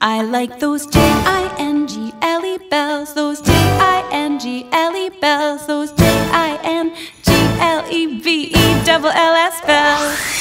I like those J I N G L E bells, those J I N G L E bells, those J I N G L E V E double L S bells.